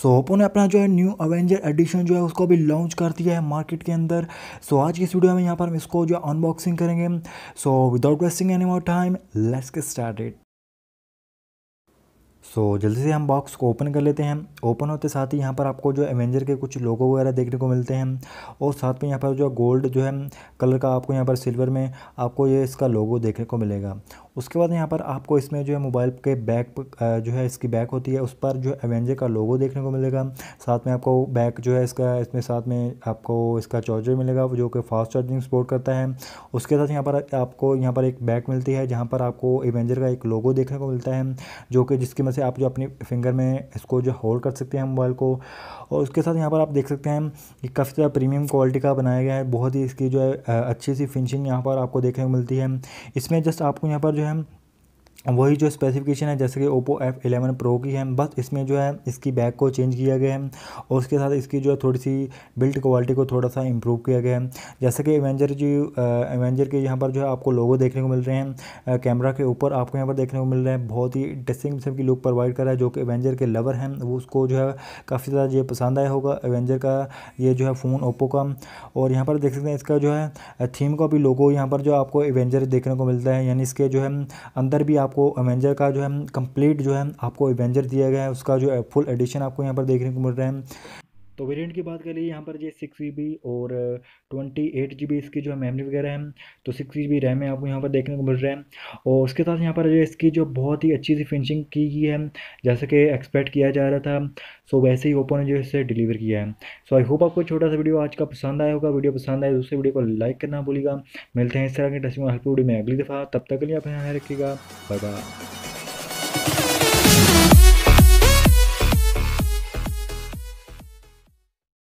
सो Oppo ने अपना जो है न्यू अवेंजर एडिशन जो है उसको अभी लॉन्च कर दिया है मार्केट के अंदर। सो आज की इस वीडियो में यहाँ पर हम इसको जो अनबॉक्सिंग करेंगे। So without wasting any more time let's get started so so, जल्दी से हम बॉक्स को ओपन कर लेते हैं। ओपन होते साथ ही यहाँ पर आपको जो एवेंजर के कुछ लोगो वगैरह देखने को मिलते हैं। और साथ में यहाँ पर जो गोल्ड जो है कलर का आपको यहाँ पर सिल्वर में आपको ये इसका लोगो देखने को मिलेगा। उसके बाद यहाँ पर आपको इसमें जो है मोबाइल के बैक जो है इसकी बैक होती है, उस पर जो एवेंजर का लोगो देखने को मिलेगा। साथ में आपको बैक जो है इसका, इसमें साथ में आपको इसका चार्जर मिलेगा, जो कि फास्ट चार्जिंग सपोर्ट करता है। उसके साथ यहाँ पर आपको, यहाँ पर एक बैक मिलती है, जहाँ पर आपको एवेंजर का एक लोगो देखने को मिलता है, जो कि जिसकी वजह से आप जो अपनी फिंगर में इसको जो होल्ड कर सकते हैं मोबाइल को। और उसके साथ यहाँ पर आप देख सकते हैं कि काफ़ी ज़्यादा प्रीमियम क्वालिटी का बनाया गया है। बहुत ही इसकी जो है अच्छी सी फिनिशिंग यहाँ पर आपको देखने को मिलती है। इसमें जस्ट आपको यहाँ पर जो है them. वही जो स्पेसिफिकेशन है, जैसे कि ओप्पो एफ़ एलेवन प्रो की है, बस इसमें जो है, इसकी बैक को चेंज किया गया है और उसके साथ इसकी जो है थोड़ी सी बिल्ड क्वालिटी को थोड़ा सा इम्प्रूव किया गया है। जैसे कि एवेंजर जी एवेंजर के यहाँ पर जो है आपको लोगो देखने को मिल रहे हैं कैमरा के ऊपर आपको यहाँ पर देखने को मिल रहे हैं, बहुत ही इंटरेस्टिंग किस्म की लुक प्रोवाइड कर रहा है, जो कि एवेंजर के लवर हैं, वो उसको जो है काफ़ी ज़्यादा ये पसंद आया होगा एवेंजर का ये जो है फ़ोन ओप्पो का। और यहाँ पर देख सकते हैं, इसका जो है थीम का भी लोगो यहाँ पर जो आपको एवेंजर देखने को मिलता है, यानी इसके जो है, अंदर भी आपको एवेंजर का जो है कंप्लीट जो है, आपको एवेंजर दिया गया है। उसका जो फुल एडिशन आपको यहाँ पर देखने को मिल रहा है। तो वेरिएंट की बात करिए यहाँ पर ये सिक्स जी और ट्वेंटी एट जी इसकी जो है मेमरी वगैरह है तो सिक्स जी रैम है, आपको यहाँ पर देखने को मिल रहा है। और उसके साथ यहाँ पर जो इसकी जो बहुत ही अच्छी सी फिनिशिंग की गई है, जैसे कि एक्सपेक्ट किया जा रहा था सो वैसे ही ओप्पो ने जो इसे डिलीवर किया है। सो आई होप आपको छोटा सा वीडियो आज का पसंद आया होगा वीडियो पसंद आए दूसरे वीडियो को लाइक करना भूलिएगा। मिलते हैं इस तरह की टेस्टिंग हेल्प वीडियो में अगली दफ़ा, तब तक के लिए आप यहाँ रखिएगा बाय बाय